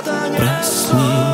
Проснись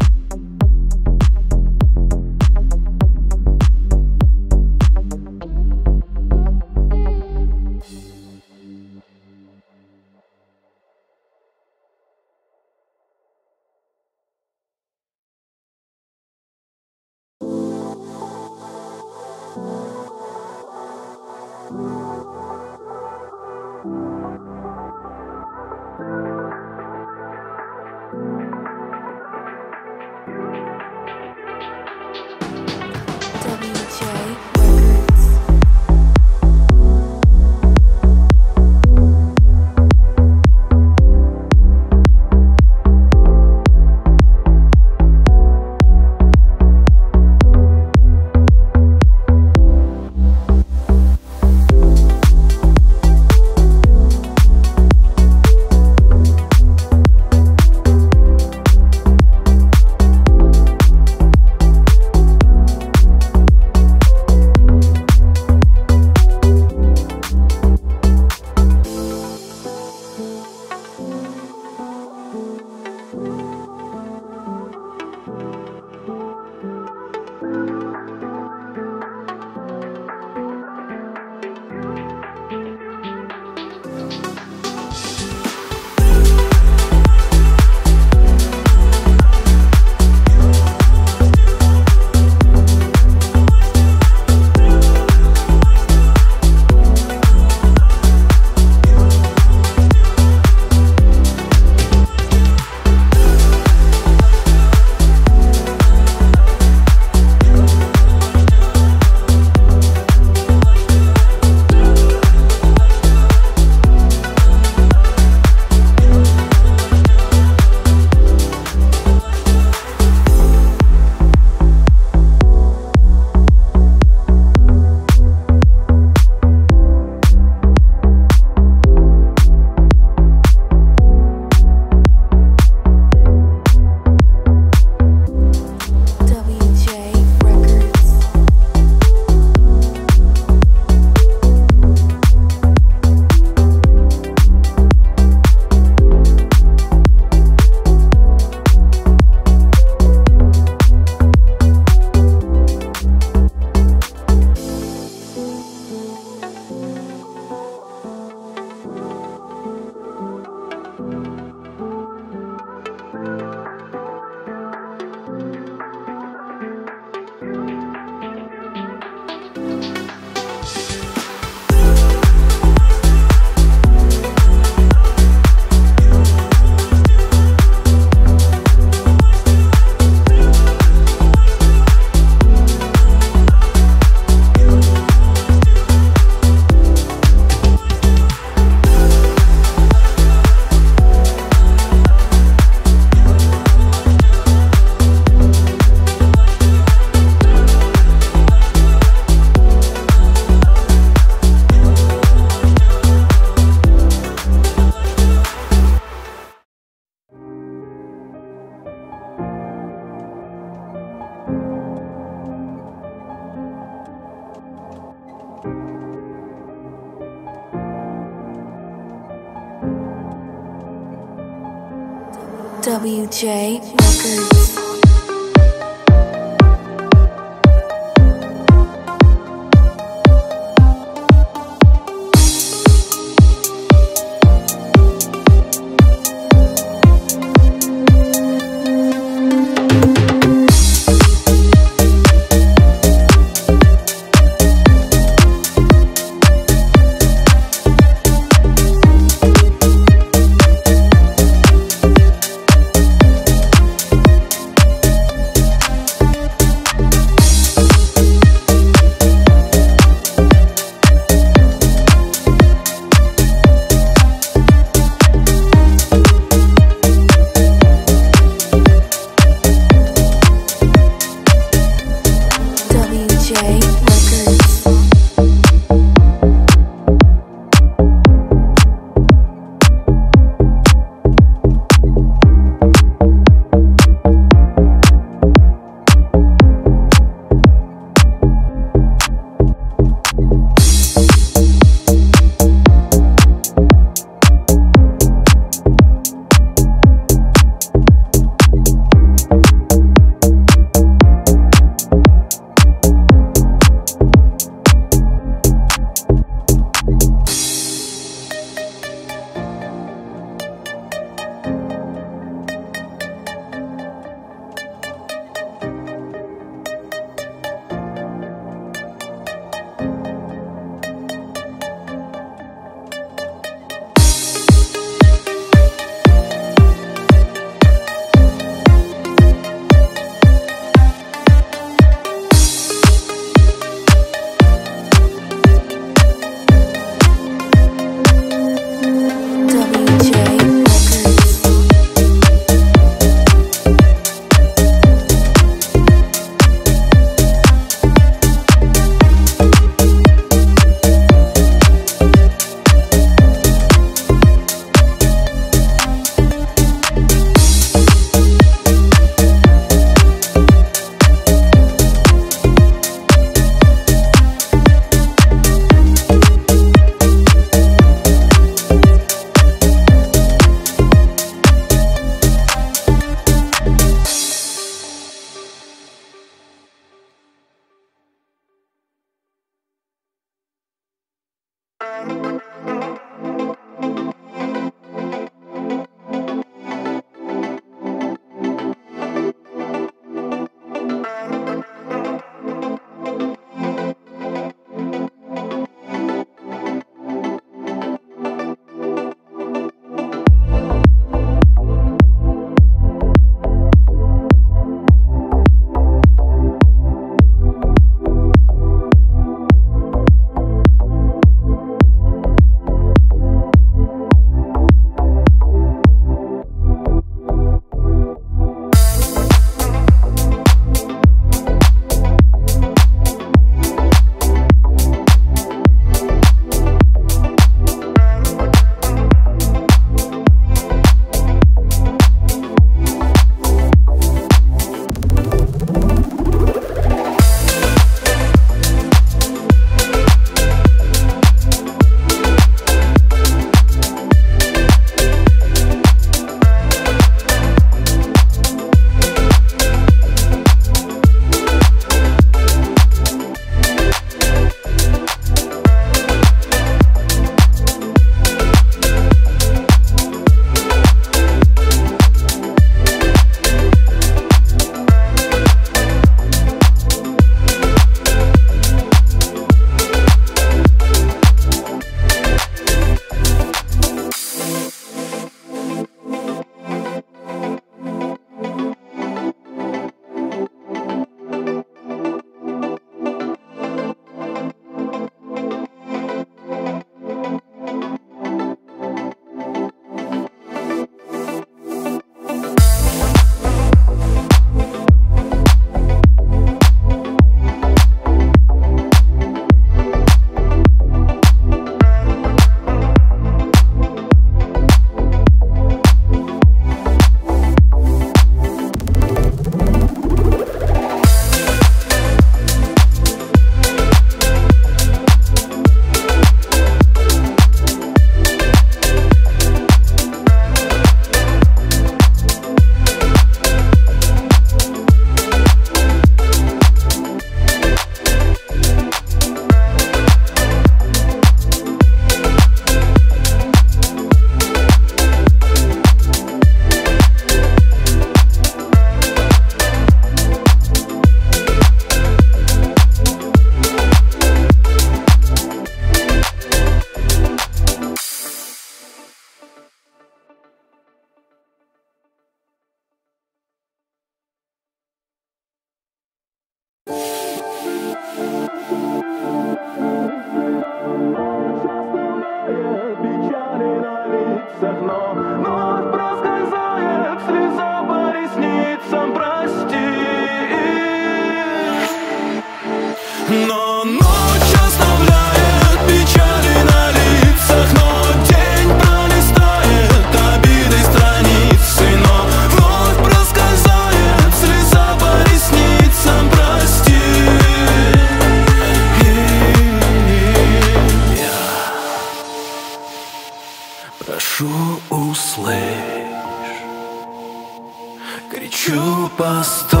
Хочу постой.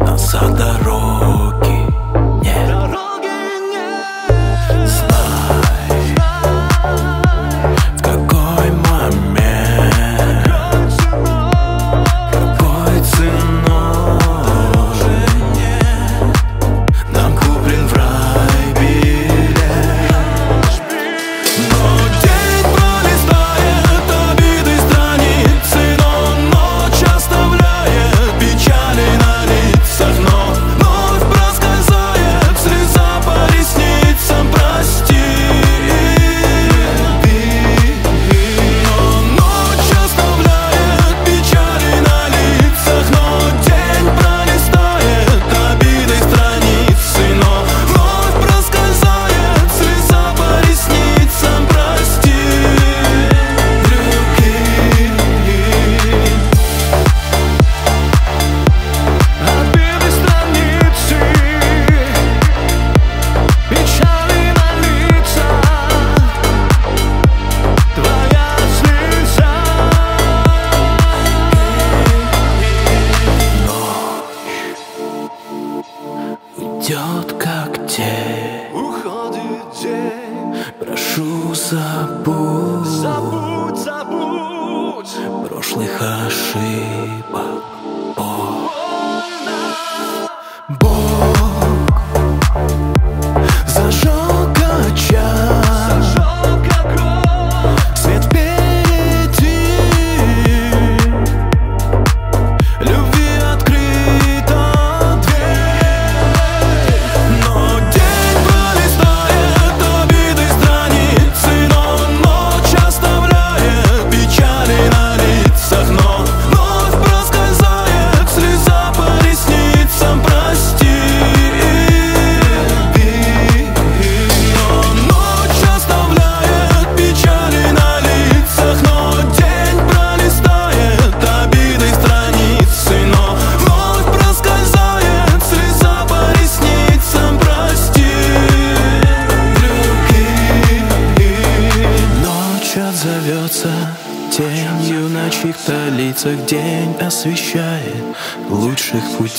Назад дорог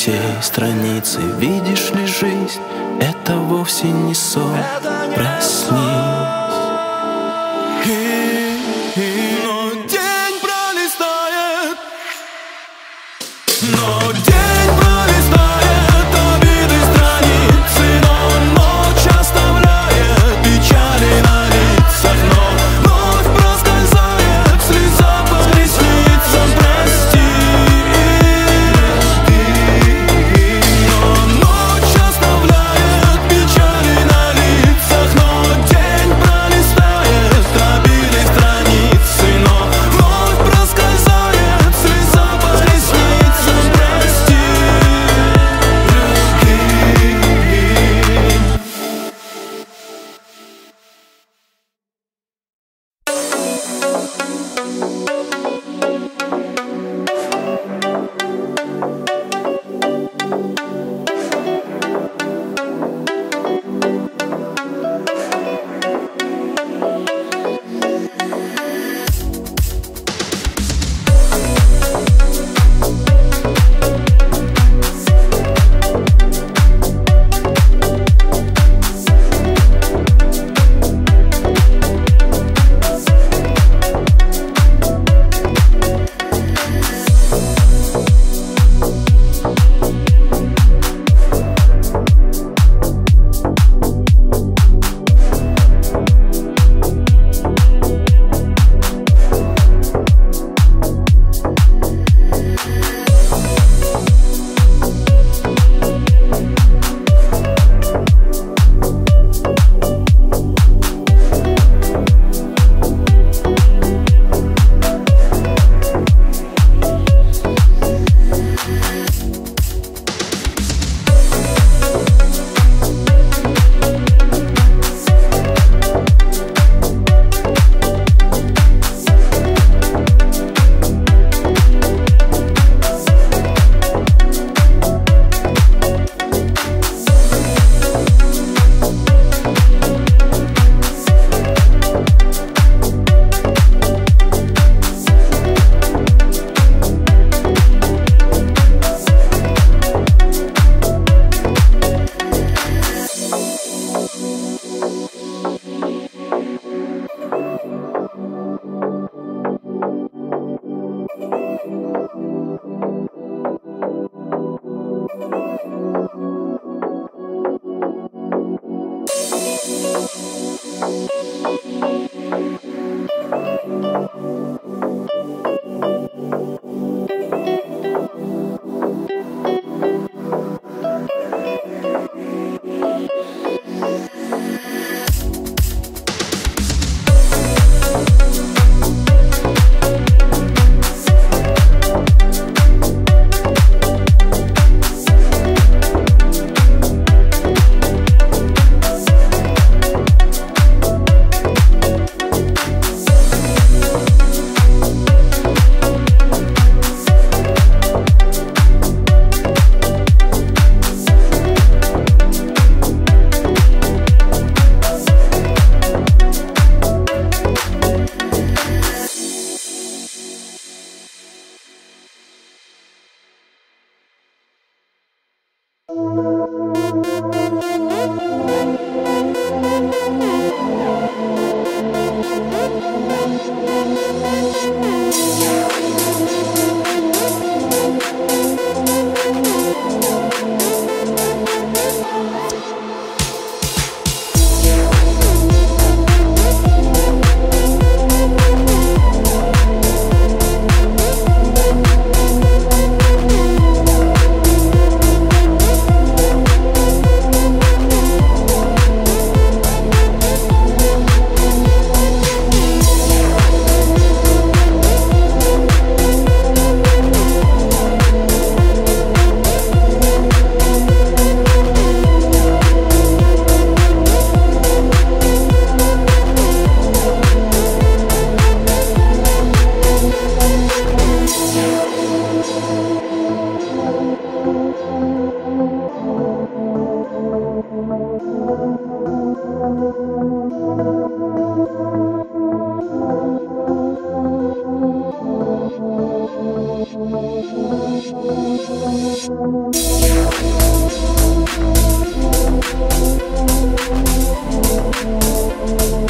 всей страницы. Видишь ли жизнь, это вовсе не сон. Проснись.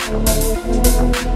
Música